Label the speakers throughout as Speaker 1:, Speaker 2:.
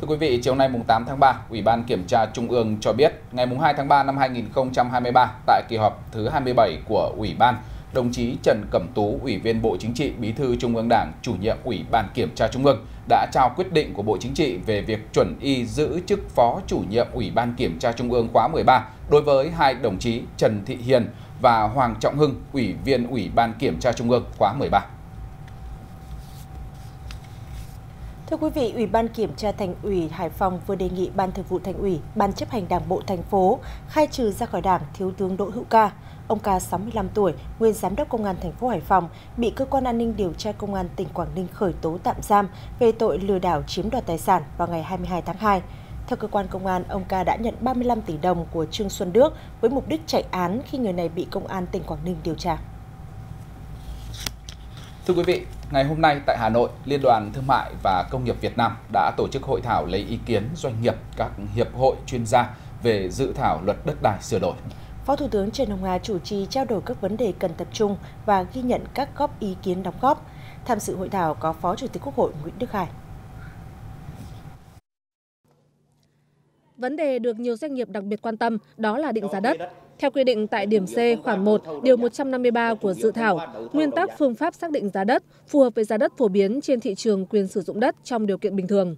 Speaker 1: Thưa quý vị, chiều nay 8 tháng 3, Ủy ban Kiểm tra Trung ương cho biết, ngày 2 tháng 3 năm 2023, tại kỳ họp thứ 27 của Ủy ban, đồng chí Trần Cẩm Tú, Ủy viên Bộ Chính trị, Bí thư Trung ương Đảng, chủ nhiệm Ủy ban Kiểm tra Trung ương, đã trao quyết định của Bộ Chính trị về việc chuẩn y giữ chức Phó chủ nhiệm Ủy ban Kiểm tra Trung ương khóa 13 đối với hai đồng chí Trần Thị Hiền và Hoàng Trọng Hưng, Ủy viên Ủy ban Kiểm tra Trung ương khóa 13.
Speaker 2: Thưa quý vị, Ủy ban Kiểm tra Thành ủy Hải Phòng vừa đề nghị Ban Thường vụ Thành ủy, Ban chấp hành Đảng bộ thành phố khai trừ ra khỏi Đảng Thiếu tướng Đỗ Hữu Ca. Ông Ca 65 tuổi, nguyên giám đốc công an thành phố Hải Phòng, bị cơ quan an ninh điều tra công an tỉnh Quảng Ninh khởi tố tạm giam về tội lừa đảo chiếm đoạt tài sản vào ngày 22 tháng 2. Theo cơ quan công an, ông Ca đã nhận 35 tỷ đồng của Trương Xuân Đức với mục đích chạy án khi người này bị công an tỉnh Quảng Ninh điều tra.
Speaker 1: Thưa quý vị, ngày hôm nay tại Hà Nội, Liên đoàn Thương mại và Công nghiệp Việt Nam đã tổ chức hội thảo lấy ý kiến doanh nghiệp các hiệp hội chuyên gia về dự thảo luật đất đai sửa đổi.
Speaker 2: Phó Thủ tướng Trần Hồng Hà chủ trì trao đổi các vấn đề cần tập trung và ghi nhận các góp ý kiến đóng góp. Tham dự hội thảo có Phó Chủ tịch Quốc hội Nguyễn Đức Hải.
Speaker 3: Vấn đề được nhiều doanh nghiệp đặc biệt quan tâm đó là định giá đất. Theo quy định tại điểm C khoản 1, điều 153 của dự thảo, nguyên tắc phương pháp xác định giá đất phù hợp với giá đất phổ biến trên thị trường quyền sử dụng đất trong điều kiện bình thường.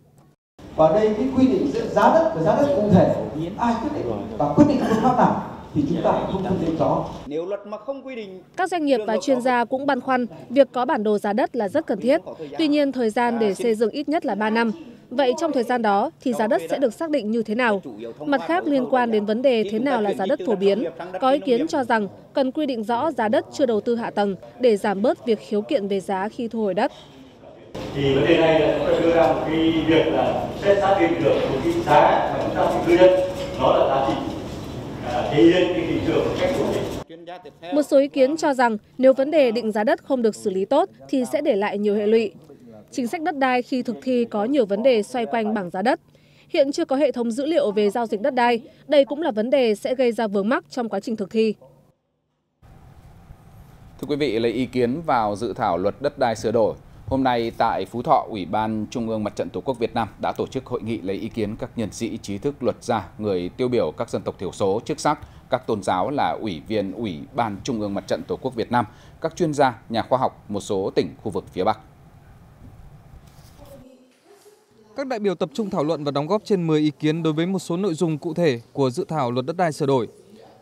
Speaker 4: Và đây cái quy định giữa giá đất và giá đất cụ thể ai quyết định và quyết định phương pháp nào thì chúng ta không phân định rõ.
Speaker 3: Nếu luật mà không quy định, các doanh nghiệp và chuyên gia cũng băn khoăn việc có bản đồ giá đất là rất cần thiết. Tuy nhiên thời gian để xây dựng ít nhất là 3 năm. Vậy trong thời gian đó thì giá đất sẽ được xác định như thế nào? Mặt khác liên quan đến vấn đề thế nào là giá đất phổ biến, có ý kiến cho rằng cần quy định rõ giá đất chưa đầu tư hạ tầng để giảm bớt việc khiếu kiện về giá khi thu hồi đất.
Speaker 5: Thì vấn đề này là chúng ta đưa ra một cái việc là sẽ xác định được một cái giá mà chúng ta phải nhận, nó là giá trị à, thể hiện cái thị trường một cách ổn định.
Speaker 3: Một số ý kiến cho rằng nếu vấn đề định giá đất không được xử lý tốt thì sẽ để lại nhiều hệ lụy. Chính sách đất đai khi thực thi có nhiều vấn đề xoay quanh bảng giá đất. Hiện chưa có hệ thống dữ liệu về giao dịch đất đai, đây cũng là vấn đề sẽ gây ra vướng mắc trong quá trình thực thi.
Speaker 1: Thưa quý vị, lấy ý kiến vào dự thảo luật đất đai sửa đổi, Hôm nay tại Phú Thọ, Ủy ban Trung ương Mặt trận Tổ quốc Việt Nam đã tổ chức hội nghị lấy ý kiến các nhân sĩ trí thức luật gia, người tiêu biểu các dân tộc thiểu số, chức sắc, các tôn giáo là ủy viên Ủy ban Trung ương Mặt trận Tổ quốc Việt Nam, các chuyên gia, nhà khoa học một số tỉnh khu vực phía Bắc.
Speaker 6: Các đại biểu tập trung thảo luận và đóng góp trên 10 ý kiến đối với một số nội dung cụ thể của dự thảo luật đất đai sửa đổi.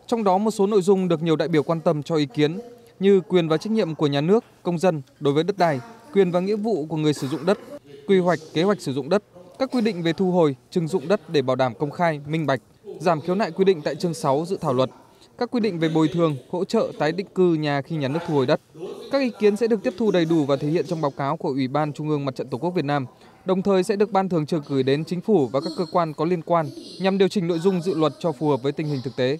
Speaker 6: Trong đó một số nội dung được nhiều đại biểu quan tâm cho ý kiến như quyền và trách nhiệm của nhà nước, công dân đối với đất đai, quyền và nghĩa vụ của người sử dụng đất, quy hoạch, kế hoạch sử dụng đất, các quy định về thu hồi, trưng dụng đất để bảo đảm công khai, minh bạch, giảm khiếu nại quy định tại chương 6 dự thảo luật, các quy định về bồi thường, hỗ trợ tái định cư nhà khi nhà nước thu hồi đất. Các ý kiến sẽ được tiếp thu đầy đủ và thể hiện trong báo cáo của Ủy ban Trung ương Mặt trận Tổ quốc Việt Nam, đồng thời sẽ được Ban Thường trực gửi đến Chính phủ và các cơ quan có liên quan nhằm điều chỉnh nội dung dự luật cho phù hợp với tình hình thực tế.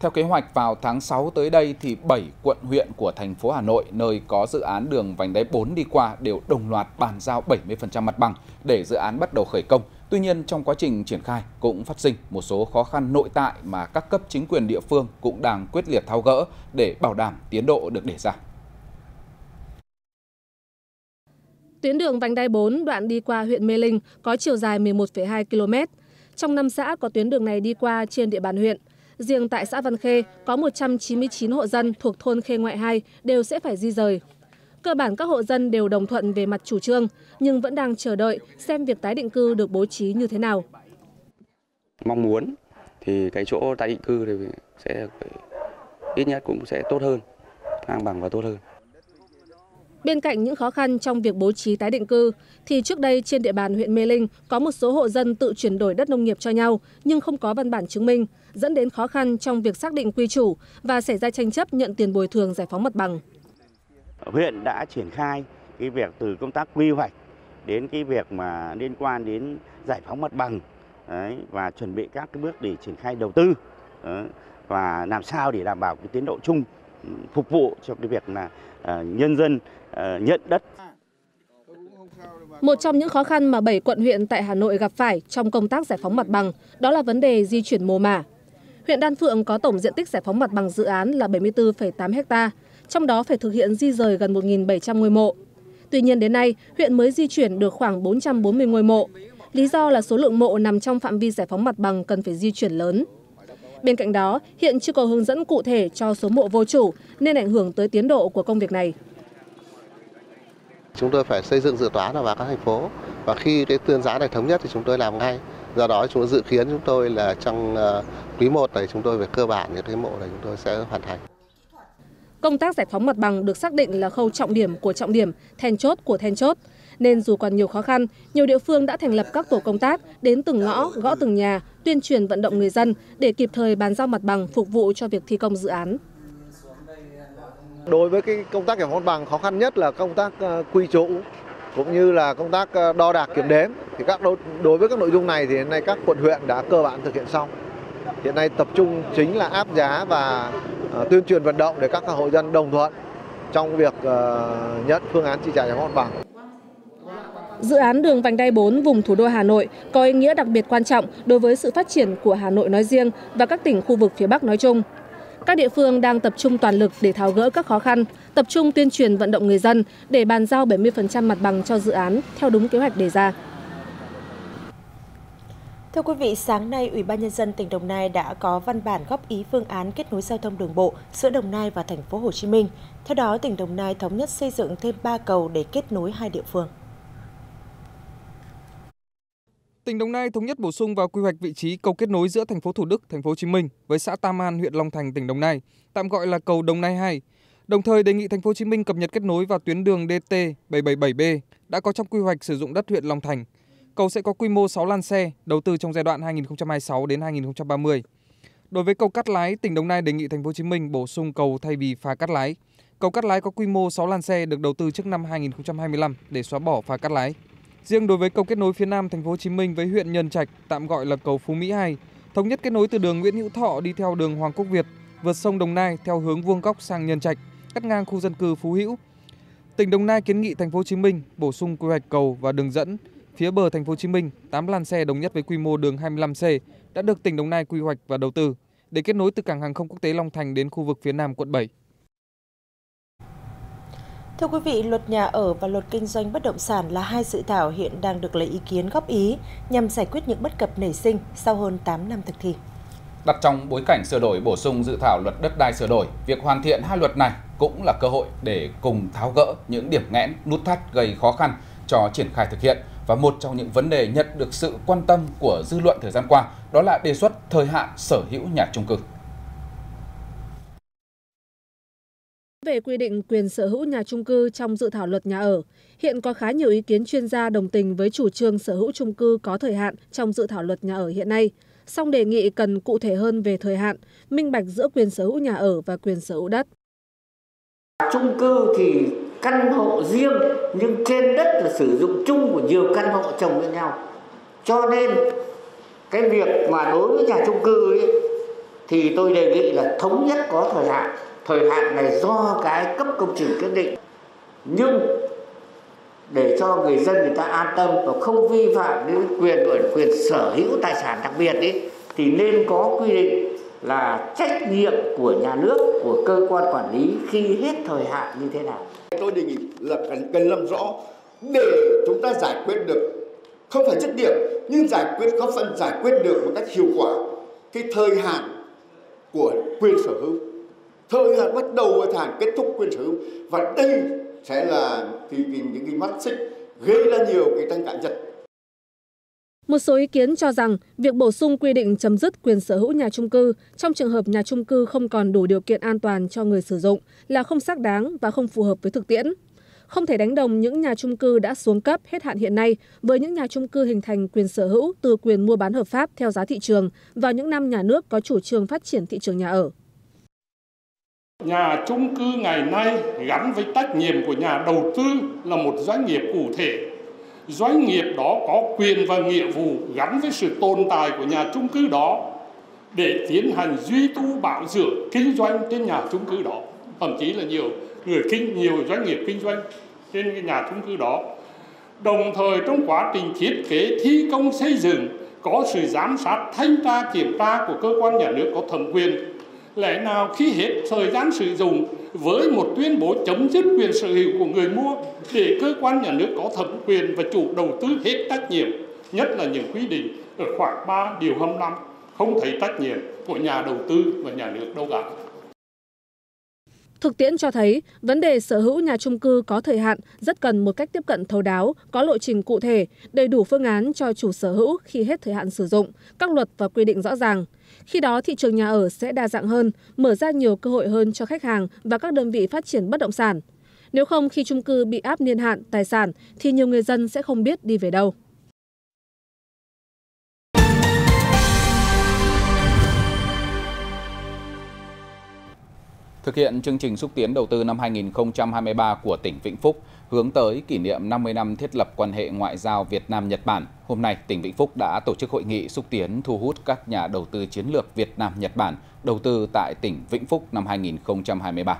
Speaker 1: Theo kế hoạch, vào tháng 6 tới đây thì 7 quận huyện của thành phố Hà Nội, nơi có dự án đường vành đai 4 đi qua đều đồng loạt bàn giao 70% mặt bằng để dự án bắt đầu khởi công. Tuy nhiên, trong quá trình triển khai cũng phát sinh một số khó khăn nội tại mà các cấp chính quyền địa phương cũng đang quyết liệt tháo gỡ để bảo đảm tiến độ được đề ra.
Speaker 3: Tuyến đường vành đai 4 đoạn đi qua huyện Mê Linh có chiều dài 11,2 km. Trong năm xã có tuyến đường này đi qua trên địa bàn huyện – Riêng tại xã Văn Khê có 199 hộ dân thuộc thôn Khê Ngoại 2 đều sẽ phải di rời. Cơ bản các hộ dân đều đồng thuận về mặt chủ trương, nhưng vẫn đang chờ đợi xem việc tái định cư được bố trí như thế nào.
Speaker 7: Mong muốn thì cái chỗ tái định cư thì sẽ ít nhất cũng sẽ tốt hơn, ngang bằng và tốt hơn.
Speaker 3: Bên cạnh những khó khăn trong việc bố trí tái định cư, thì trước đây trên địa bàn huyện Mê Linh có một số hộ dân tự chuyển đổi đất nông nghiệp cho nhau nhưng không có văn bản chứng minh, dẫn đến khó khăn trong việc xác định quy chủ và xảy ra tranh chấp nhận tiền bồi thường giải phóng mặt bằng.
Speaker 8: Huyện đã triển khai cái việc từ công tác quy hoạch đến cái việc mà liên quan đến giải phóng mặt bằng đấy, và chuẩn bị các cái bước để triển khai đầu tư đấy, và làm sao để đảm bảo cái tiến độ chung ừ, phục vụ cho cái việc là uh, ờ, nhân dân Ờ, nhận đất.
Speaker 3: Một trong những khó khăn mà 7 quận huyện tại Hà Nội gặp phải trong công tác giải phóng mặt bằng đó là vấn đề di chuyển mồ mả. Huyện Đan Phượng có tổng diện tích giải phóng mặt bằng dự án là 74,8 ha, trong đó phải thực hiện di rời gần 1.700 ngôi mộ. Tuy nhiên đến nay, huyện mới di chuyển được khoảng 440 ngôi mộ. Lý do là số lượng mộ nằm trong phạm vi giải phóng mặt bằng cần phải di chuyển lớn. Bên cạnh đó, hiện chưa có hướng dẫn cụ thể cho số mộ vô chủ nên ảnh hưởng tới tiến độ của công việc này.
Speaker 9: Chúng tôi phải xây dựng dự toán vào các thành phố và khi cái tương giá này thống nhất thì chúng tôi làm ngay. Do đó chúng tôi dự kiến chúng tôi là trong ờ, quý 1 này chúng tôi về cơ bản những cái mộ này chúng tôi sẽ hoàn thành.
Speaker 3: Công tác giải phóng mặt bằng được xác định là khâu trọng điểm của trọng điểm, then chốt của then chốt. Nên dù còn nhiều khó khăn, nhiều địa phương đã thành lập các tổ công tác đến từng ngõ, gõ từng nhà, tuyên truyền vận động người dân để kịp thời bàn giao mặt bằng phục vụ cho việc thi công dự án.
Speaker 10: Đối với cái công tác giải phóng mặt bằng khó khăn nhất là công tác ờ, quy trụ cũng như là công tác ờ, đo đạc kiểm đếm. Thì các đối, đối với các nội dung này thì hiện nay các quận huyện đã cơ bản thực hiện xong. Hiện nay tập trung chính là áp giá và uh, tuyên truyền vận động để các hộ dân đồng thuận trong việc uh, nhận phương án chi trả giải phóng mặt bằng.
Speaker 3: Dự án đường vành đai 4 vùng thủ đô Hà Nội có ý nghĩa đặc biệt quan trọng đối với sự phát triển của Hà Nội nói riêng và các tỉnh khu vực phía Bắc nói chung. Các địa phương đang tập trung toàn lực để tháo gỡ các khó khăn, tập trung tuyên truyền vận động người dân để bàn giao 70% mặt bằng cho dự án theo đúng kế hoạch đề ra.
Speaker 2: Thưa quý vị, sáng nay Ủy ban nhân dân tỉnh Đồng Nai đã có văn bản góp ý phương án kết nối giao thông đường bộ giữa Đồng Nai và thành phố Hồ Chí Minh. Theo đó, tỉnh Đồng Nai thống nhất xây dựng thêm 3 cầu để kết nối hai địa phương.
Speaker 6: Tỉnh Đồng Nai thống nhất bổ sung vào quy hoạch vị trí cầu kết nối giữa thành phố Thủ Đức, thành phố Hồ Chí Minh với xã Tam An, huyện Long Thành, tỉnh Đồng Nai, tạm gọi là cầu Đồng Nai 2. Đồng thời đề nghị thành phố Hồ Chí Minh cập nhật kết nối vào tuyến đường DT 777B đã có trong quy hoạch sử dụng đất huyện Long Thành. Cầu sẽ có quy mô 6 làn xe, đầu tư trong giai đoạn 2026 đến 2030. Đối với cầu cắt lái, tỉnh Đồng Nai đề nghị thành phố Hồ Chí Minh bổ sung cầu thay vì phà cắt lái. Cầu cắt lái có quy mô 6 làn xe được đầu tư trước năm 2025 để xóa bỏ phà cắt lái. Riêng đối với cầu kết nối phía Nam thành phố Hồ Chí Minh với huyện Nhân Trạch, tạm gọi là cầu Phú Mỹ 2, thống nhất kết nối từ đường Nguyễn Hữu Thọ đi theo đường Hoàng Quốc Việt, vượt sông Đồng Nai theo hướng Vuông Góc sang Nhân Trạch, cắt ngang khu dân cư Phú Hữu. Tỉnh Đồng Nai kiến nghị thành phố Hồ Chí Minh bổ sung quy hoạch cầu và đường dẫn phía bờ thành phố Hồ Chí Minh 8 làn xe đồng nhất với quy mô đường 25C đã được tỉnh Đồng Nai quy hoạch và đầu tư để kết nối từ cảng hàng không quốc tế Long Thành đến khu vực phía Nam quận 7.
Speaker 2: Thưa quý vị, luật nhà ở và luật kinh doanh bất động sản là hai dự thảo hiện đang được lấy ý kiến góp ý nhằm giải quyết những bất cập nảy sinh sau hơn 8 năm thực thi.
Speaker 1: Đặt trong bối cảnh sửa đổi bổ sung dự thảo luật đất đai sửa đổi, việc hoàn thiện hai luật này cũng là cơ hội để cùng tháo gỡ những điểm nghẽn, nút thắt gây khó khăn cho triển khai thực hiện. Và một trong những vấn đề nhận được sự quan tâm của dư luận thời gian qua đó là đề xuất thời hạn sở hữu nhà trung cư.
Speaker 3: Về quy định quyền sở hữu nhà trung cư trong dự thảo luật nhà ở. Hiện có khá nhiều ý kiến chuyên gia đồng tình với chủ trương sở hữu trung cư có thời hạn trong dự thảo luật nhà ở hiện nay, song đề nghị cần cụ thể hơn về thời hạn, minh bạch giữa quyền sở hữu nhà ở và quyền sở hữu đất.
Speaker 11: Trung cư thì căn hộ riêng nhưng trên đất là sử dụng chung của nhiều căn hộ chồng với nhau. Cho nên cái việc mà đối với nhà trung cư ấy, thì tôi đề nghị là thống nhất có thời hạn thời hạn này do cái cấp công trình quyết định. Nhưng để cho người dân người ta an tâm và không vi phạm đến quyền quyền sở hữu tài sản đặc biệt ấy thì nên có quy định là trách nhiệm của nhà nước của cơ quan quản lý khi hết thời hạn như thế nào.
Speaker 12: Tôi đề nghị là cần, cần làm rõ để chúng ta giải quyết được. Không phải dứt điểm nhưng giải quyết góp phần giải quyết được một cách hiệu quả cái thời hạn của quyền sở hữu thời hạn bắt đầu và thời hạn kết thúc quyền sở hữu và đây sẽ là thì, thì những cái mắt xích gây ra nhiều cái tranh cãi giật
Speaker 3: một số ý kiến cho rằng việc bổ sung quy định chấm dứt quyền sở hữu nhà trung cư trong trường hợp nhà trung cư không còn đủ điều kiện an toàn cho người sử dụng là không xác đáng và không phù hợp với thực tiễn. Không thể đánh đồng những nhà trung cư đã xuống cấp hết hạn hiện nay với những nhà trung cư hình thành quyền sở hữu từ quyền mua bán hợp pháp theo giá thị trường vào những năm nhà nước có chủ trương phát triển thị trường nhà ở.
Speaker 13: Nhà chung cư ngày nay gắn với trách nhiệm của nhà đầu tư là một doanh nghiệp cụ thể. Doanh nghiệp đó có quyền và nghĩa vụ gắn với sự tồn tại của nhà chung cư đó để tiến hành duy tu bảo dưỡng, kinh doanh trên nhà chung cư đó. Thậm chí là nhiều người kinh, nhiều doanh nghiệp kinh doanh trên cái nhà chung cư đó. Đồng thời trong quá trình thiết kế, thi công, xây dựng, có sự giám sát, thanh tra, kiểm tra của cơ quan nhà nước có thẩm quyền lẽ nào khi hết thời gian sử dụng với một tuyên bố chấm dứt quyền sở hữu của người mua để cơ quan nhà nước có thẩm quyền và chủ đầu tư hết trách nhiệm nhất là những quy định ở khoảng 3 điều 25 không thấy trách nhiệm của nhà đầu tư và nhà nước đâu cả.
Speaker 3: Thực tiễn cho thấy, vấn đề sở hữu nhà trung cư có thời hạn rất cần một cách tiếp cận thấu đáo, có lộ trình cụ thể, đầy đủ phương án cho chủ sở hữu khi hết thời hạn sử dụng, các luật và quy định rõ ràng. Khi đó thị trường nhà ở sẽ đa dạng hơn, mở ra nhiều cơ hội hơn cho khách hàng và các đơn vị phát triển bất động sản. Nếu không khi trung cư bị áp niên hạn tài sản thì nhiều người dân sẽ không biết đi về đâu.
Speaker 1: Thực hiện chương trình xúc tiến đầu tư năm 2023 của tỉnh Vĩnh Phúc hướng tới kỷ niệm 50 năm thiết lập quan hệ ngoại giao Việt Nam-Nhật Bản, hôm nay tỉnh Vĩnh Phúc đã tổ chức hội nghị xúc tiến thu hút các nhà đầu tư chiến lược Việt Nam-Nhật Bản đầu tư tại tỉnh Vĩnh Phúc năm 2023.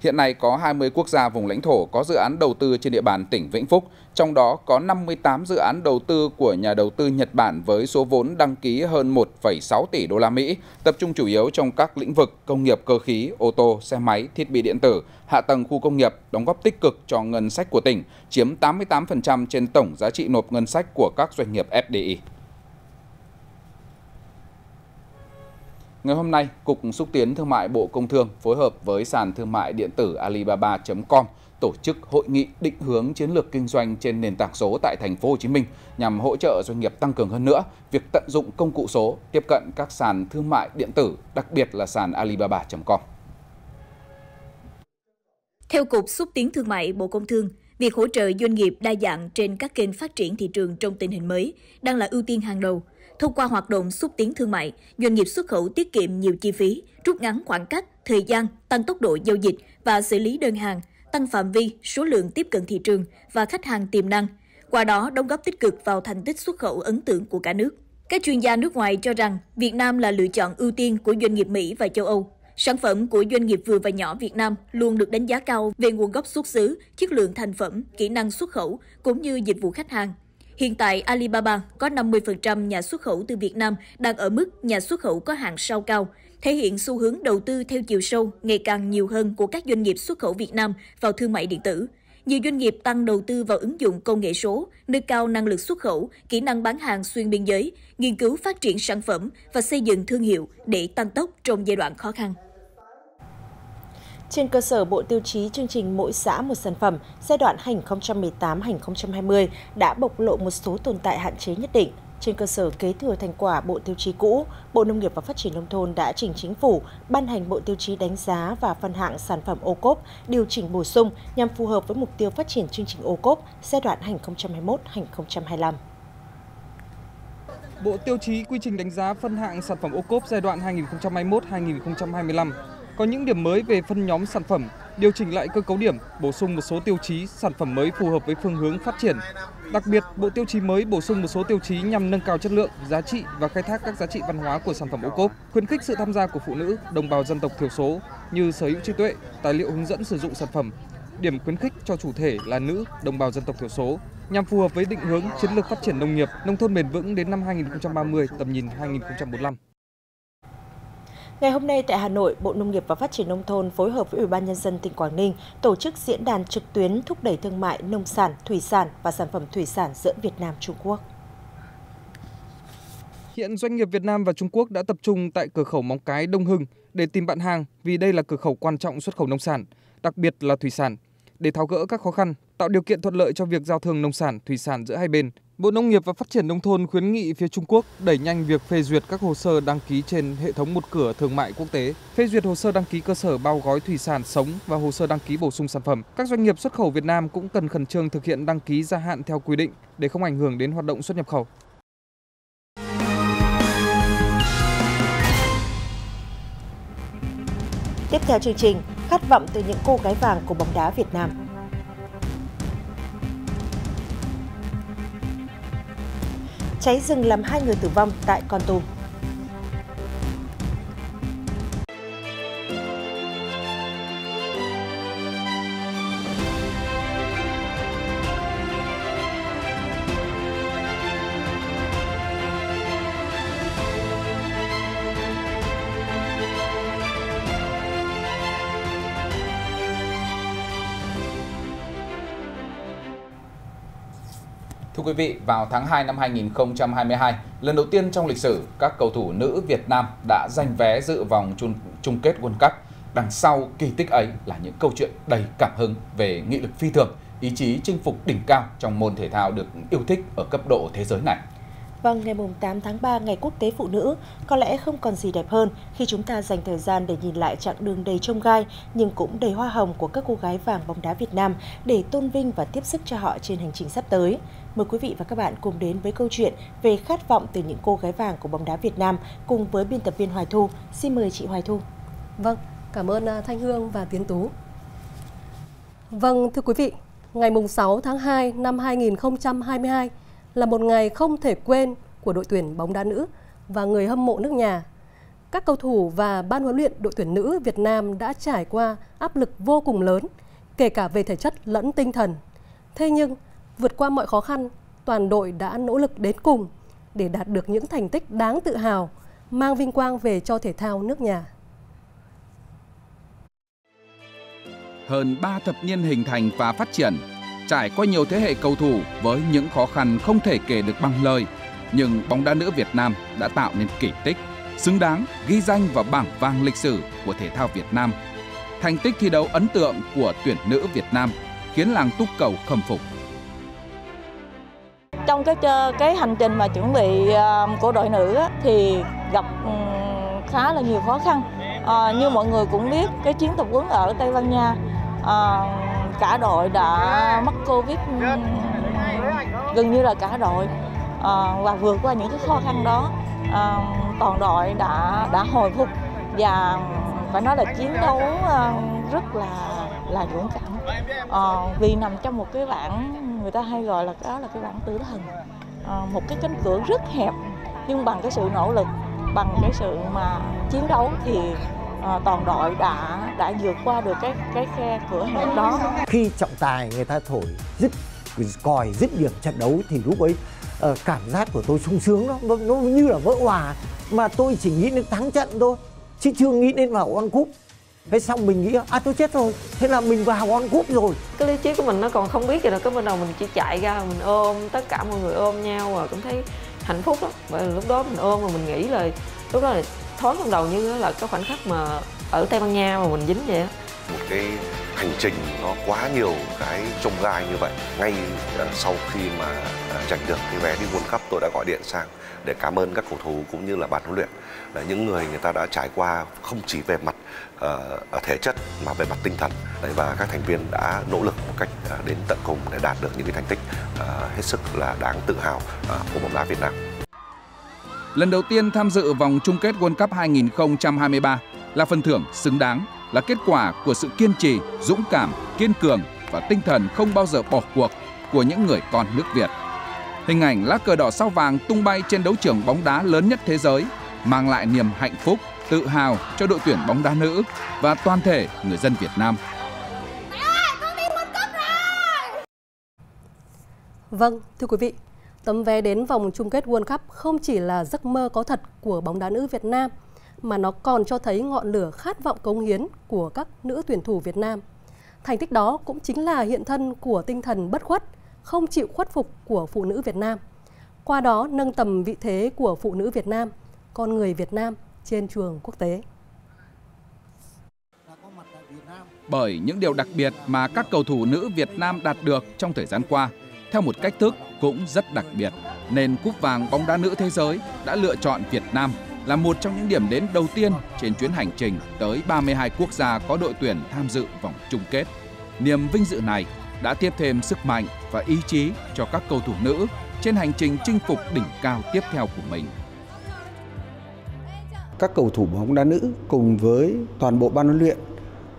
Speaker 1: Hiện nay có 20 quốc gia vùng lãnh thổ có dự án đầu tư trên địa bàn tỉnh Vĩnh Phúc, trong đó có 58 dự án đầu tư của nhà đầu tư Nhật Bản với số vốn đăng ký hơn 1,6 tỷ đô la Mỹ, tập trung chủ yếu trong các lĩnh vực công nghiệp cơ khí, ô tô, xe máy, thiết bị điện tử, hạ tầng khu công nghiệp, đóng góp tích cực cho ngân sách của tỉnh, chiếm 88% trên tổng giá trị nộp ngân sách của các doanh nghiệp FDI. Ngày hôm nay, Cục Xúc tiến Thương mại Bộ Công Thương phối hợp với sàn thương mại điện tử Alibaba.com tổ chức hội nghị định hướng chiến lược kinh doanh trên nền tảng số tại thành phố Hồ Chí Minh nhằm hỗ trợ doanh nghiệp tăng cường hơn nữa việc tận dụng công cụ số, tiếp cận các sàn thương mại điện tử, đặc biệt là sàn alibaba.com.
Speaker 14: Theo Cục Xúc tiến Thương mại Bộ Công Thương, việc hỗ trợ doanh nghiệp đa dạng trên các kênh phát triển thị trường trong tình hình mới đang là ưu tiên hàng đầu – Thông qua hoạt động xúc tiến thương mại, doanh nghiệp xuất khẩu tiết kiệm nhiều chi phí, rút ngắn khoảng cách, thời gian, tăng tốc độ giao dịch và xử lý đơn hàng, tăng phạm vi, số lượng tiếp cận thị trường và khách hàng tiềm năng, qua đó đóng góp tích cực vào thành tích xuất khẩu ấn tượng của cả nước. Các chuyên gia nước ngoài cho rằng Việt Nam là lựa chọn ưu tiên của doanh nghiệp Mỹ và châu Âu. Sản phẩm của doanh nghiệp vừa và nhỏ Việt Nam luôn được đánh giá cao về nguồn gốc xuất xứ, chất lượng thành phẩm, kỹ năng xuất khẩu cũng như dịch vụ khách hàng, Hiện tại, Alibaba có 50% nhà xuất khẩu từ Việt Nam đang ở mức nhà xuất khẩu có hạng sao cao, thể hiện xu hướng đầu tư theo chiều sâu ngày càng nhiều hơn của các doanh nghiệp xuất khẩu Việt Nam vào thương mại điện tử. Nhiều doanh nghiệp tăng đầu tư vào ứng dụng công nghệ số, nâng cao năng lực xuất khẩu, kỹ năng bán hàng xuyên biên giới, nghiên cứu phát triển sản phẩm và xây dựng thương hiệu để tăng tốc trong giai đoạn khó khăn.
Speaker 2: Trên cơ sở Bộ Tiêu chí chương trình Mỗi xã một sản phẩm giai đoạn 2018-2020 đã bộc lộ một số tồn tại hạn chế nhất định. Trên cơ sở kế thừa thành quả Bộ Tiêu chí cũ, Bộ Nông nghiệp và Phát triển Nông thôn đã trình chính phủ ban hành Bộ Tiêu chí đánh giá và phân hạng sản phẩm ô cốp, điều chỉnh bổ sung nhằm phù hợp với mục tiêu phát triển chương trình ô cốp giai đoạn 2021-2025.
Speaker 6: Bộ Tiêu chí quy trình đánh giá phân hạng sản phẩm ô cốp giai đoạn 2021-2025 có những điểm mới về phân nhóm sản phẩm, điều chỉnh lại cơ cấu điểm, bổ sung một số tiêu chí sản phẩm mới phù hợp với phương hướng phát triển. Đặc biệt, bộ tiêu chí mới bổ sung một số tiêu chí nhằm nâng cao chất lượng, giá trị và khai thác các giá trị văn hóa của sản phẩm ô cốp, khuyến khích sự tham gia của phụ nữ, đồng bào dân tộc thiểu số như sở hữu trí tuệ, tài liệu hướng dẫn sử dụng sản phẩm, điểm khuyến khích cho chủ thể là nữ, đồng bào dân tộc thiểu số nhằm phù hợp với định hướng chiến lược phát triển nông nghiệp, nông thôn bền vững đến năm 2030, tầm nhìn 2045.
Speaker 2: Ngày hôm nay tại Hà Nội, Bộ Nông nghiệp và Phát triển Nông thôn phối hợp với Ủy ban Nhân dân tỉnh Quảng Ninh tổ chức diễn đàn trực tuyến thúc đẩy thương mại nông sản, thủy sản và sản phẩm thủy sản giữa Việt Nam Trung Quốc.
Speaker 6: Hiện doanh nghiệp Việt Nam và Trung Quốc đã tập trung tại cửa khẩu Móng Cái Đông Hưng để tìm bạn hàng vì đây là cửa khẩu quan trọng xuất khẩu nông sản, đặc biệt là thủy sản. Để tháo gỡ các khó khăn, tạo điều kiện thuận lợi cho việc giao thương nông sản, thủy sản giữa hai bên, Bộ Nông nghiệp và Phát triển Nông thôn khuyến nghị phía Trung Quốc đẩy nhanh việc phê duyệt các hồ sơ đăng ký trên hệ thống một cửa thương mại quốc tế, phê duyệt hồ sơ đăng ký cơ sở bao gói thủy sản sống và hồ sơ đăng ký bổ sung sản phẩm. Các doanh nghiệp xuất khẩu Việt Nam cũng cần khẩn trương thực hiện đăng ký gia hạn theo quy định để không ảnh hưởng đến hoạt động xuất nhập khẩu.
Speaker 2: Tiếp theo chương trình, khát vọng từ những cô gái vàng của bóng đá Việt Nam. Cháy rừng làm hai người tử vong tại Con Tum.
Speaker 1: Quý vị, vào tháng 2 năm 2022, lần đầu tiên trong lịch sử, các cầu thủ nữ Việt Nam đã giành vé dự vòng chung, chung kết World Cup. Đằng sau kỳ tích ấy là những câu chuyện đầy cảm hứng về nghị lực phi thường, ý chí chinh phục đỉnh cao trong môn thể thao được yêu thích ở cấp độ thế giới này.
Speaker 2: Vâng, ngày 8 tháng 3, Ngày Quốc tế Phụ nữ, có lẽ không còn gì đẹp hơn khi chúng ta dành thời gian để nhìn lại chặng đường đầy trông gai nhưng cũng đầy hoa hồng của các cô gái vàng bóng đá Việt Nam để tôn vinh và tiếp sức cho họ trên hành trình sắp tới. Mời quý vị và các bạn cùng đến với câu chuyện về khát vọng từ những cô gái vàng của bóng đá Việt Nam cùng với biên tập viên Hoài Thu. Xin mời chị Hoài Thu.
Speaker 15: Vâng, cảm ơn à, Thanh Hương và Tiến Tú. Vâng, thưa quý vị, ngày 6 tháng 2 năm 2022, là một ngày không thể quên của đội tuyển bóng đá nữ và người hâm mộ nước nhà. Các cầu thủ và ban huấn luyện đội tuyển nữ Việt Nam đã trải qua áp lực vô cùng lớn, kể cả về thể chất lẫn tinh thần. Thế nhưng, vượt qua mọi khó khăn, toàn đội đã nỗ lực đến cùng để đạt được những thành tích đáng tự hào, mang vinh quang về cho thể thao nước nhà.
Speaker 1: Hơn 3 thập niên hình thành và phát triển, trải qua nhiều thế hệ cầu thủ với những khó khăn không thể kể được bằng lời, nhưng bóng đá nữ Việt Nam đã tạo nên kỳ tích, xứng đáng ghi danh vào bảng vàng lịch sử của thể thao Việt Nam. Thành tích thi đấu ấn tượng của tuyển nữ Việt Nam khiến làng túc cầu khâm phục.
Speaker 16: Trong cái cái hành trình mà chuẩn bị ờ, của đội nữ thì gặp ừ, khá là nhiều khó khăn. À, như mọi người cũng biết cái chuyến tập huấn ở Tây Ban Nha à, cả đội đã mắc covid. Gần như là cả đội. À, và vượt qua những cái khó khăn đó. À, toàn đội đã đã hồi phục. Và phải nói là chiến đấu à, rất là là dũng cảm. À, vì nằm trong một cái bảng người ta hay gọi là đó là cái bảng tử thần. À, một cái cánh cửa rất hẹp nhưng bằng cái sự nỗ lực bằng cái sự mà chiến đấu thì à, toàn đội đã đã vượt qua được cái cái khe cửa hẹp đó.
Speaker 17: Khi trọng tài người ta thổi dứt còi dứt điểm trận đấu thì lúc ấy uh, cảm giác của tôi sung sướng nó, nó như là vỡ hòa mà tôi chỉ nghĩ đến thắng trận thôi chứ chưa nghĩ đến vào World Cup. Thế xong mình nghĩ à tôi chết rồi thế là mình vào World Cup rồi.
Speaker 18: Cái lý trí của mình nó còn không biết gì đâu cái bắt đầu mình chỉ chạy ra mình ôm tất cả mọi người ôm nhau và cũng thấy hạnh phúc lắm. Và lúc đó mình ôm mà mình nghĩ là lúc đó là thoáng trong đầu như là cái khoảnh khắc mà ở Tây Ban Nha mà mình dính vậy á.
Speaker 19: Một cái hành trình nó quá nhiều cái trông gai như vậy. Ngay sau khi mà à, giành được cái vé đi World Cup tôi đã gọi điện sang để cảm ơn các cầu thủ cũng như là ban huấn luyện. Là những người người ta đã trải qua không chỉ về mặt uh, thể chất mà về mặt tinh thần. Đấy, và các thành viên đã nỗ lực một cách à, đến tận cùng để đạt được những cái thành tích uh, hết sức là đáng tự hào uh, của bóng đá Việt Nam.
Speaker 1: Lần đầu tiên tham dự vòng chung kết World Cup 2023 là phần thưởng xứng đáng, là kết quả của sự kiên trì, dũng cảm, kiên cường và tinh thần không bao giờ bỏ cuộc của những người con nước Việt. Hình ảnh lá cờ đỏ sao vàng tung bay trên đấu trường bóng đá lớn nhất thế giới mang lại niềm hạnh phúc, tự hào cho đội tuyển bóng đá nữ và toàn thể người dân Việt Nam.
Speaker 15: Dạ, vâng, thưa quý vị, tấm vé đến vòng chung kết World Cup không chỉ là giấc mơ có thật của bóng đá nữ Việt Nam – mà nó còn cho thấy ngọn lửa khát vọng cống hiến của các nữ tuyển thủ Việt Nam. Thành tích đó cũng chính là hiện thân của tinh thần bất khuất, không chịu khuất phục của phụ nữ Việt Nam. Qua đó nâng tầm vị thế của phụ nữ Việt Nam, con người Việt Nam trên trường quốc tế.
Speaker 1: Bởi những điều đặc biệt mà các cầu thủ nữ Việt Nam đạt được trong thời gian qua, theo một cách thức cũng rất đặc biệt, nên cúp vàng bóng đá nữ thế giới đã lựa chọn Việt Nam là một trong những điểm đến đầu tiên trên chuyến hành trình tới 32 quốc gia có đội tuyển tham dự vòng chung kết. Niềm vinh dự này đã tiếp thêm sức mạnh và ý chí cho các cầu thủ nữ trên hành trình chinh phục đỉnh cao tiếp theo của mình.
Speaker 20: Các cầu thủ bóng đá nữ cùng với toàn bộ ban huấn luyện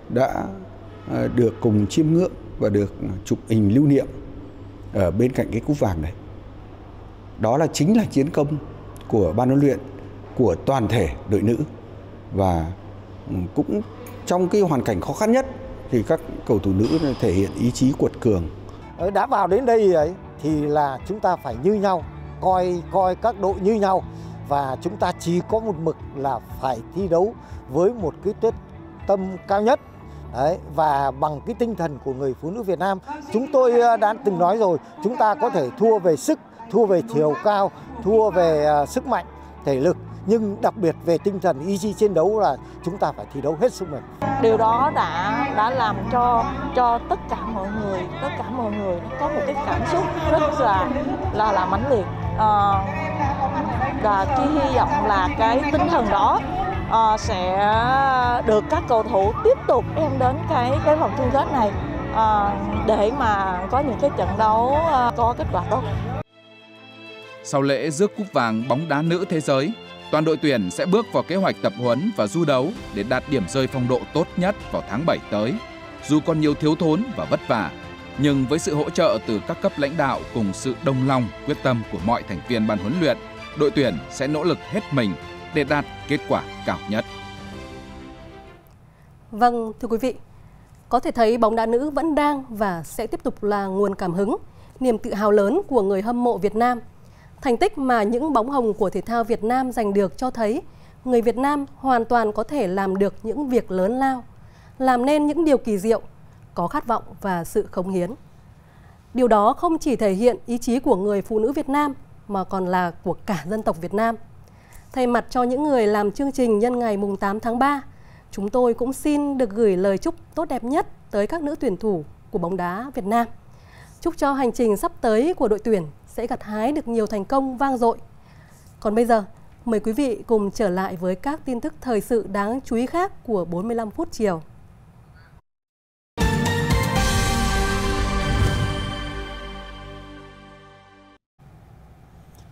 Speaker 20: đã ờ, được cùng chiêm ngưỡng và được ờ, chụp hình lưu niệm ở bên cạnh cái cúp vàng này. Đó là chính là chiến công của ban huấn luyện của toàn thể đội nữ và ừ, cũng trong cái hoàn cảnh khó khăn nhất thì các cầu thủ nữ thể hiện ý chí cuột cường.
Speaker 17: Ờ, đã vào đến đây ấy thì là chúng ta phải như nhau, coi coi các đội như nhau và chúng ta chỉ có một mực là phải thi đấu với một cái quyết tâm cao nhất Đấy, và bằng cái tinh thần của người phụ nữ Việt Nam chúng tôi ờ, đã từng nói rồi chúng ta có thể thua về sức thua về chiều cao thua về ờ, sức mạnh thể lực nhưng đặc biệt về tinh thần ý chí chiến đấu là chúng ta phải thi đấu hết sức mình.
Speaker 16: Điều đó đã đã làm cho cho tất cả mọi người, tất cả mọi người có một cái cảm xúc rất là là là mãnh liệt. À, và chỉ hy vọng là cái tinh thần đó uh, sẽ được các cầu thủ tiếp tục đem đến cái cái vòng chung kết này uh, để mà có những cái trận đấu uh, có kết quả tốt.
Speaker 1: Sau lễ rước cúp vàng bóng đá nữ thế giới, toàn đội tuyển sẽ bước vào kế hoạch tập huấn và du đấu để đạt điểm rơi phong độ tốt nhất vào tháng 7 tới. Dù còn nhiều thiếu thốn và vất vả, nhưng với sự hỗ trợ từ các cấp lãnh đạo cùng sự đồng lòng, quyết tâm của mọi thành viên ban huấn luyện, đội tuyển sẽ nỗ lực hết mình để đạt kết quả cao nhất.
Speaker 15: Vâng, thưa quý vị, có thể thấy bóng đá nữ vẫn đang và sẽ tiếp tục là nguồn cảm hứng, niềm tự hào lớn của người hâm mộ Việt Nam. Thành tích mà những bóng hồng của thể thao Việt Nam giành được cho thấy người Việt Nam hoàn toàn có thể làm được những việc lớn lao, làm nên những điều kỳ diệu, có khát vọng và sự khống hiến. Điều đó không chỉ thể hiện ý chí của người phụ nữ Việt Nam mà còn là của cả dân tộc Việt Nam – Thay mặt cho những người làm chương trình nhân ngày mùng 8 tháng 3, chúng tôi cũng xin được gửi lời chúc tốt đẹp nhất tới các nữ tuyển thủ của bóng đá Việt Nam. Chúc cho hành trình sắp tới của đội tuyển sẽ gặt hái được nhiều thành công vang dội. Còn bây giờ, mời quý vị cùng trở lại với các tin tức thời sự đáng chú ý khác của 45 phút chiều.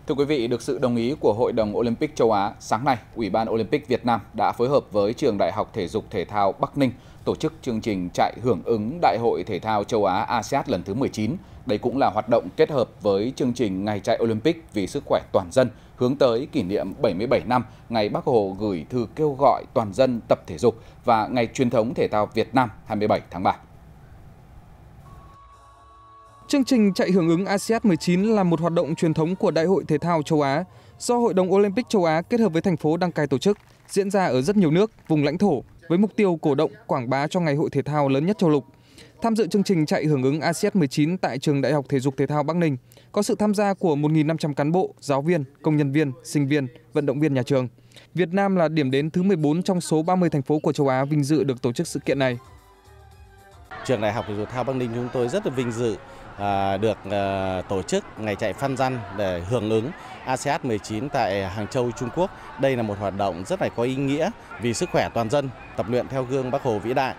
Speaker 1: Thưa quý vị, được sự đồng ý của Hội đồng Olympic châu Á, sáng nay, Ủy ban Olympic Việt Nam đã phối hợp với Trường Đại học Thể dục Thể thao Bắc Ninh tổ chức chương trình chạy hưởng ứng Đại hội Thể thao châu Á ASEAN lần thứ 19. Đây cũng là hoạt động kết hợp với chương trình Ngày chạy Olympic vì sức khỏe toàn dân, hướng tới kỷ niệm 77 năm ngày Bác Hồ gửi thư kêu gọi toàn dân tập thể dục và Ngày truyền thống thể thao Việt Nam 27 tháng 3.
Speaker 6: Chương trình chạy hưởng ứng ASEAN 19 là một hoạt động truyền thống của Đại hội Thể thao châu Á do Hội đồng Olympic châu Á kết hợp với thành phố đăng cai tổ chức, diễn ra ở rất nhiều nước, vùng lãnh thổ với mục tiêu cổ động quảng bá cho ngày hội thể thao lớn nhất châu lục. Tham dự chương trình chạy hưởng ứng ASEAN 19 tại trường Đại học Thể dục Thể thao Bắc Ninh có sự tham gia của 1.500 cán bộ, giáo viên, công nhân viên, sinh viên, vận động viên nhà trường. Việt Nam là điểm đến thứ 14 trong số 30 thành phố của châu Á vinh dự được tổ chức sự kiện này.
Speaker 21: Trường Đại học Thể dục Thể thao Bắc Ninh chúng tôi rất là vinh dự À, được à, tổ chức ngày chạy Phan Răn để hưởng ứng ASEAN 19 tại Hàng Châu, Trung Quốc. Đây là một hoạt động rất là có ý nghĩa vì sức khỏe toàn dân, tập luyện theo gương Bác Hồ vĩ đại.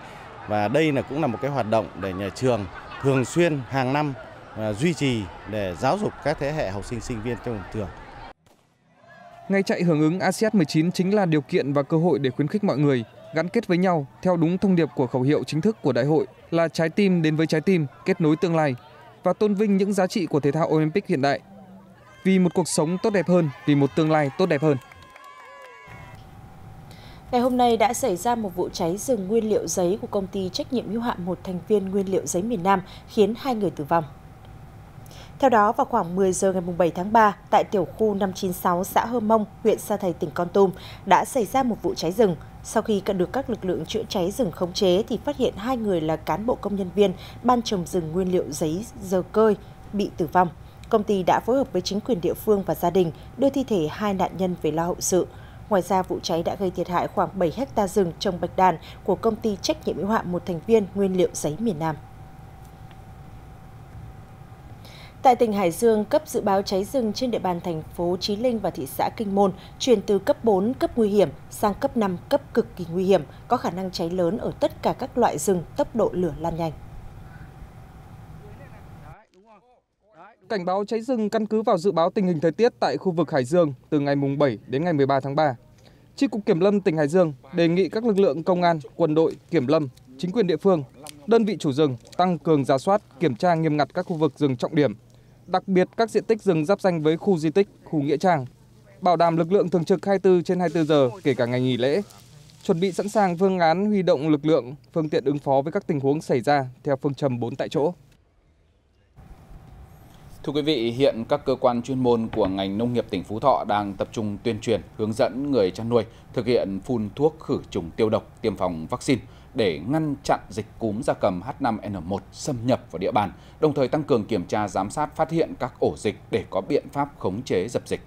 Speaker 21: Và đây là cũng là một cái hoạt động để nhà trường thường xuyên hàng năm à, duy trì để giáo dục các thế hệ học sinh sinh viên trong trường.
Speaker 6: Ngày chạy hưởng ứng ASEAN 19 chính là điều kiện và cơ hội để khuyến khích mọi người gắn kết với nhau theo đúng thông điệp của khẩu hiệu chính thức của đại hội là trái tim đến với trái tim, kết nối tương lai và tôn vinh những giá trị của thể thao Olympic hiện đại. Vì một cuộc sống tốt đẹp hơn, vì một tương lai tốt đẹp hơn.
Speaker 2: Ngày hôm nay đã xảy ra một vụ cháy rừng nguyên liệu giấy của công ty trách nhiệm hữu hạn một thành viên nguyên liệu giấy miền Nam khiến hai người tử vong. Theo đó, vào khoảng 10 giờ ngày 7 tháng 3, tại tiểu khu 596 xã Hơ Mông, huyện Sa Thầy, tỉnh Con Tum, đã xảy ra một vụ cháy rừng. Sau khi cận được các lực lượng chữa cháy rừng khống chế thì phát hiện hai người là cán bộ công nhân viên ban trồng rừng nguyên liệu giấy dơ cơi bị tử vong. Công ty đã phối hợp với chính quyền địa phương và gia đình đưa thi thể hai nạn nhân về lo hậu sự. Ngoài ra, vụ cháy đã gây thiệt hại khoảng 7 hecta rừng trồng bạch đàn của công ty trách nhiệm hữu hạn một thành viên nguyên liệu giấy miền Nam. Tại tỉnh Hải Dương, cấp dự báo cháy rừng trên địa bàn thành phố Chí Linh và thị xã Kinh Môn chuyển từ cấp 4 cấp nguy hiểm sang cấp 5 cấp cực kỳ nguy hiểm, có khả năng cháy lớn ở tất cả các loại rừng, tốc độ lửa lan nhanh.
Speaker 6: Cảnh báo cháy rừng căn cứ vào dự báo tình hình thời tiết tại khu vực Hải Dương từ ngày mùng 7 đến ngày 13 tháng 3. Chi cục Kiểm lâm tỉnh Hải Dương đề nghị các lực lượng công an, quân đội, kiểm lâm, chính quyền địa phương, đơn vị chủ rừng tăng cường giả soát, kiểm tra nghiêm ngặt các khu vực rừng trọng điểm, đặc biệt các diện tích rừng giáp danh với khu di tích, khu nghĩa trang, bảo đảm lực lượng thường trực 24 trên 24 giờ kể cả ngày nghỉ lễ, chuẩn bị sẵn sàng phương án huy động lực lượng, phương tiện ứng phó với các tình huống xảy ra theo phương châm 4 tại chỗ.
Speaker 1: Thưa quý vị, hiện các cơ quan chuyên môn của ngành nông nghiệp tỉnh Phú Thọ đang tập trung tuyên truyền, hướng dẫn người chăn nuôi thực hiện phun thuốc khử trùng tiêu độc, tiêm phòng vaccine để ngăn chặn dịch cúm gia cầm H5N1 xâm nhập vào địa bàn, đồng thời tăng cường kiểm tra giám sát phát hiện các ổ dịch để có biện pháp khống chế dập dịch.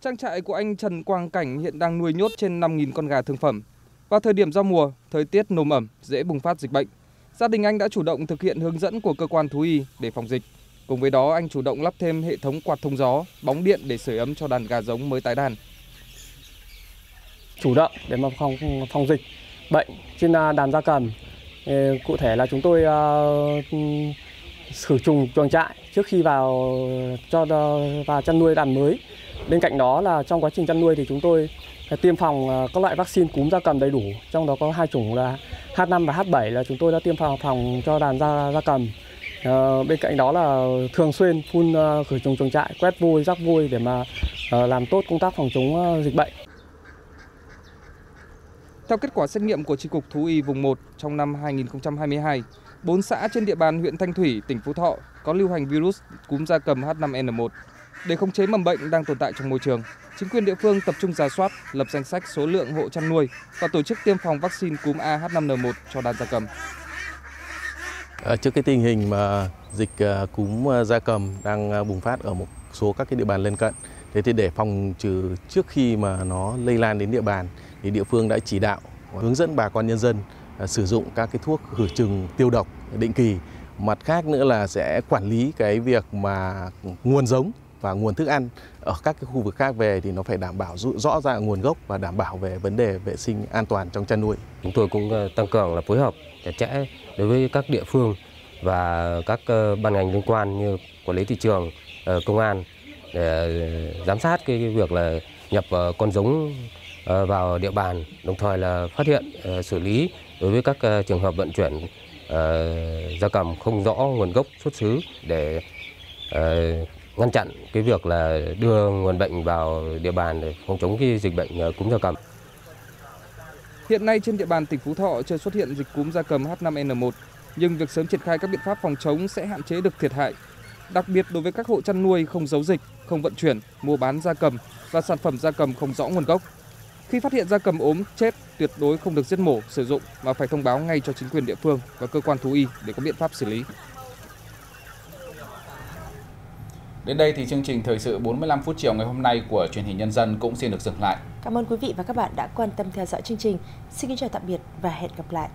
Speaker 6: Trang trại của anh Trần Quang Cảnh hiện đang nuôi nhốt trên 5.000 con gà thương phẩm. Vào thời điểm giao mùa, thời tiết nồm ẩm, dễ bùng phát dịch bệnh. Gia đình anh đã chủ động thực hiện hướng dẫn của cơ quan thú y để phòng dịch. Cùng với đó, anh chủ động lắp thêm hệ thống quạt thông gió, bóng điện để sưởi ấm cho đàn gà giống mới tái đàn.
Speaker 22: Chủ động để mà phòng phòng dịch bệnh trên à, đàn gia cầm. Cụ thể là chúng tôi à, khử trùng chuồng trại trước khi vào cho à, và chăn nuôi đàn mới. Bên cạnh đó là trong quá trình chăn nuôi thì chúng tôi tiêm phòng các loại vaccine cúm gia cầm đầy đủ. Trong đó có hai chủng là H5 và H7 là chúng tôi đã tiêm phòng phòng cho đàn gia gia cầm. À, bên cạnh đó là thường xuyên phun khử trùng chuồng trại, quét vôi, rắc vôi để mà ờ, làm tốt công tác phòng chống dịch bệnh.
Speaker 6: Theo kết quả xét nghiệm của Tri Cục Thú y vùng 1 trong năm 2022, 4 xã trên địa bàn huyện Thanh Thủy, tỉnh Phú Thọ có lưu hành virus cúm gia cầm H5N1. Để khống chế mầm bệnh đang tồn tại trong môi trường, chính quyền địa phương tập trung giả soát, lập danh sách số lượng hộ chăn nuôi và tổ chức tiêm phòng vaccine cúm AH5N1 cho đàn gia cầm.
Speaker 21: À, trước cái tình hình mà dịch à, cúm à, gia cầm đang à, bùng phát ở một số các cái địa bàn lân cận, thế thì để phòng trừ trước khi mà nó lây lan đến địa bàn thì địa phương đã chỉ đạo hướng dẫn bà con nhân dân à, sử dụng các cái thuốc khử trùng tiêu độc định kỳ. Mặt khác nữa là sẽ quản lý cái việc mà nguồn giống và nguồn thức ăn ở các cái khu vực khác về thì nó phải đảm bảo rõ ràng nguồn gốc và đảm bảo về vấn đề vệ sinh an toàn trong chăn nuôi.
Speaker 23: Chúng tôi cũng ờ, tăng cường là phối hợp chặt chẽ đối với các địa phương và các ờ, ban ngành liên quan như quản lý thị trường, ờ, công an để giám sát cái việc là nhập con giống Ờ, vào địa bàn, đồng thời là phát hiện ờ, xử lý đối với các ờ, trường hợp vận chuyển gia cầm không rõ nguồn gốc xuất xứ để ngăn chặn cái việc là đưa nguồn bệnh vào địa bàn để phòng chống cái dịch bệnh cúm gia cầm.
Speaker 6: Hiện nay trên địa bàn tỉnh Phú Thọ chưa xuất hiện dịch cúm gia cầm H5N1, nhưng việc sớm triển khai các biện pháp phòng chống sẽ hạn chế được thiệt hại. Đặc biệt đối với các hộ chăn nuôi không giấu dịch, không vận chuyển, mua bán gia cầm và sản phẩm gia cầm không rõ nguồn gốc. Khi phát hiện gia cầm ốm, chết, tuyệt đối không được giết mổ, sử dụng mà phải thông báo ngay cho chính quyền địa phương và cơ quan thú y để có biện pháp xử lý.
Speaker 1: Đến đây thì chương trình thời sự 45 phút chiều ngày hôm nay của truyền hình nhân dân cũng xin được dừng lại.
Speaker 2: Cảm ơn quý vị và các bạn đã quan tâm theo dõi chương trình. Xin kính chào tạm biệt và hẹn gặp lại.